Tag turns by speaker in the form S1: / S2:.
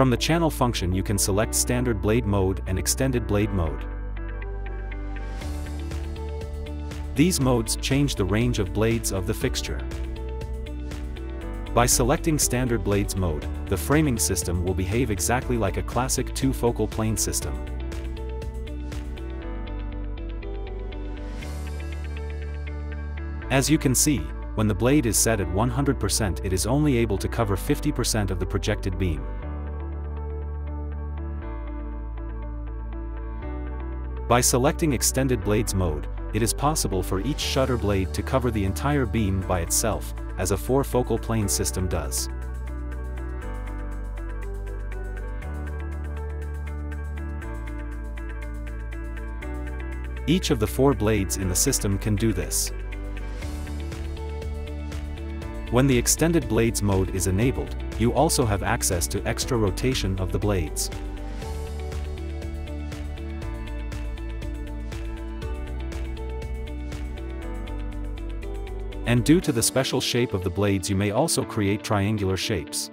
S1: From the channel function you can select standard blade mode and extended blade mode. These modes change the range of blades of the fixture. By selecting standard blades mode, the framing system will behave exactly like a classic two-focal plane system. As you can see, when the blade is set at 100% it is only able to cover 50% of the projected beam. By selecting Extended Blades mode, it is possible for each shutter blade to cover the entire beam by itself, as a four-focal plane system does. Each of the four blades in the system can do this. When the extended blades mode is enabled, you also have access to extra rotation of the blades. And due to the special shape of the blades you may also create triangular shapes.